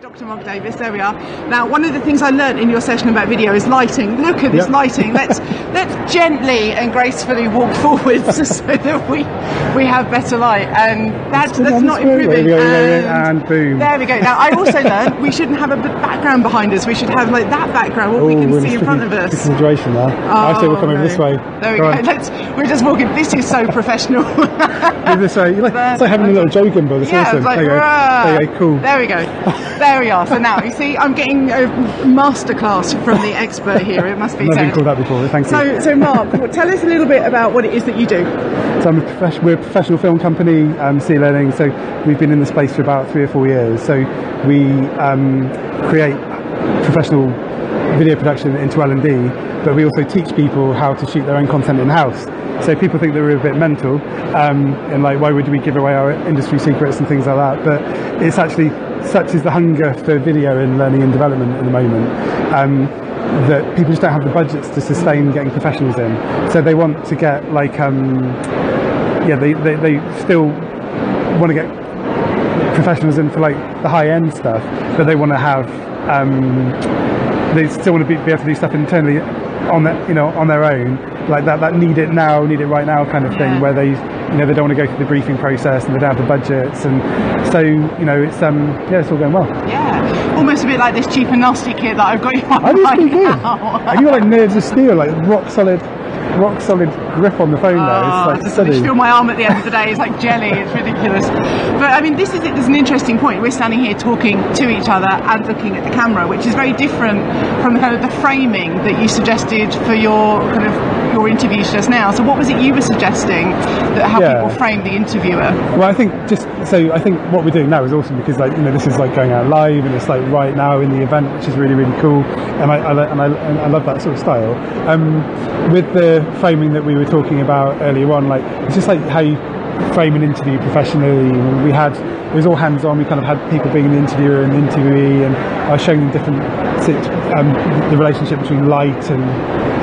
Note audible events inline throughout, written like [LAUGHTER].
Dr. Mark Davies, there we are. Now, one of the things I learnt in your session about video is lighting. Look at this Yep. lighting. Let's let's gently and gracefully walk [LAUGHS] forwards [LAUGHS] so that we we have better light. And that's that's not improving. we go, and boom. There we go. Now, I also [LAUGHS] learned we shouldn't have a background behind us. We should have like that background, what we Oh, can see in front of us. situation there. I say we're oh, coming no. this way. There we Go. Let's. We're just walking. This is so professional. This way. Uh, like, it's like having a little Joe gimbal. It's Yeah, awesome. like, there you go. There you go. Cool. There we go. There we are. So now you see, I'm getting a masterclass from the expert here. It must be I've never been called that before. Thank you. So, so Mark, tell us a little bit about what it is that you do. So I'm a profes- we're a professional film company, um, SeeLearning. So we've been in the space for about three or four years. So we um, create professional video production into L&D, but we also teach people how to shoot their own content in-house. So people think that we're a bit mental, um, and like why would we give away our industry secrets and things like that? But it's actually such is the hunger for video in learning and development at the moment. Um, that people just don't have the budgets to sustain getting professionals in. So they want to get like um, yeah, they, they, they still want to get professionals in for like the high end stuff, but they want to have um, they still want to be, be able to do stuff internally on their, you know on their own, like that that need it now, need it right now kind of thing, Yeah. where they you know they don't want to go through the briefing process and they don't have the budgets, and so you know it's um yeah it's all going well. Yeah, almost a bit like this cheap and nasty kit that I've got you on [LAUGHS] right think good. now. And you got like nerves of steel, like rock solid, rock solid grip on the phone there. It's like just steady. feel my arm at the end of the day. It's like jelly. It's ridiculous. But I mean, this is it. There's an interesting point. We're standing here talking to each other and looking at the camera, which is very different from the kind of the framing that you suggested for your kind of your interviews just now. So, what was it you were suggesting that how Yeah. people frame the interviewer? Well, I think just so I think what we're doing now is awesome because like you know this is like going out live and it's like right now in the event, which is really really cool, and I, I and I and I love that sort of style. Um, with the framing that we were talking about earlier on, like it's just like how you frame an interview professionally. We had it was all hands on. We kind of had people being the interviewer and the interviewee, and I was showing them different um, the relationship between light and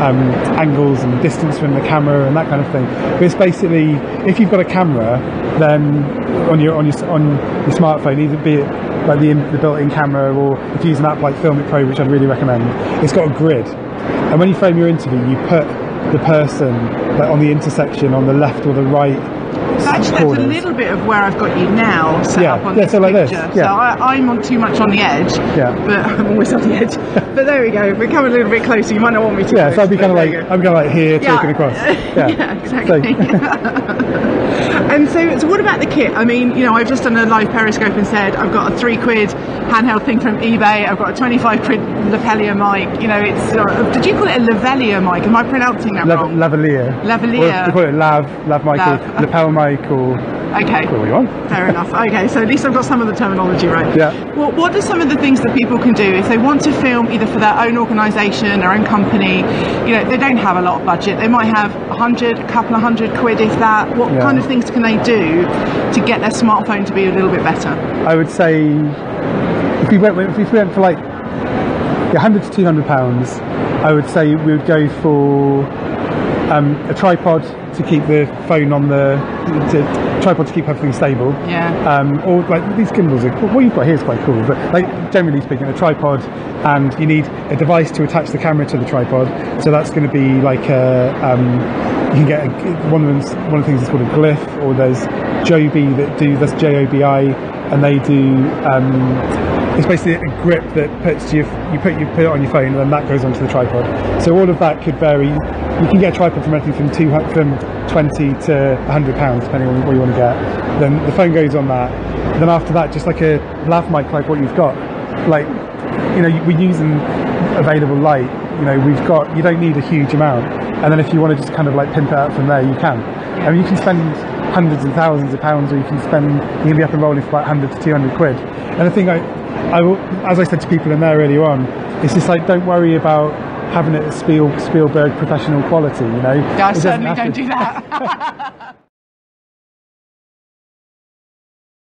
um, angles and distance from the camera and that kind of thing. But it's basically if you've got a camera, then on your on your on your smartphone, either be it like the, the built-in camera or if you use an app like Filmic Pro, which I'd really recommend, it's got a grid, and when you frame your interview, you put the person like on the intersection on the left or the right. Actually, that's a little bit of where I've got you now set Yeah, up on yeah, this so like this, picture. yeah. So I, I'm on too much on the edge. Yeah. But [LAUGHS] I'm always on the edge. [LAUGHS] but there we go. If we come a little bit closer, you might not want me to. Yeah, so I'd be kind of like there you go. I'm kind of like here Yeah. talking across. [LAUGHS] Yeah, Yeah, exactly. So- And so, so what about the kit? I mean, you know, I've just done a live Periscope and said I've got a three quid handheld thing from eBay. I've got a 25 quid Lapelier mic. You know, it's uh, did you call it a Lavalier mic? Am I pronouncing that Lav- wrong? lavalier. Lavalier. They call it lav, lav mic, or lapel mic, or okay. what you want? Fair enough. Okay, so at least I've got some of the terminology right. Yeah. Well, what are some of the things that people can do if they want to film either for their own organisation, their own company? You know, they don't have a lot of budget. They might have a hundred, a couple of hundred quid, if that. What Yeah. kind of things can they do to get their smartphone to be a little bit better? I would say if we went if we went for like 100 to 200 pounds, I would say we would go for um, a tripod to keep the phone on the to, tripod to keep everything stable. Yeah. Um, or like these gimbals are what you've got here is quite cool, but like generally speaking, a tripod, and you need a device to attach the camera to the tripod. So that's going to be like a um, you can get a, one of one of the things is called a Glif, or there's Joby that do that's J O B I, and they do. Um, it's basically a grip that puts you you put you put it on your phone and then that goes onto the tripod. So all of that could vary. You can get a tripod from anything from two from twenty to hundred pounds depending on what you want to get. Then the phone goes on that. Then after that, just like a lav mic like what you've got, like you know we're using available light. You know we've got you don't need a huge amount. And then if you want to just kind of like pimp it out from there, you can. I mean you can spend hundreds and thousands of pounds, or you can spend you can be up and rolling for like 100 to 200 quid. And the thing I, I will, as I said to people in there earlier on, it's just like don't worry about having it at Spiel, Spielberg professional quality. You know, Yeah, I certainly don't do [LAUGHS] that. [LAUGHS]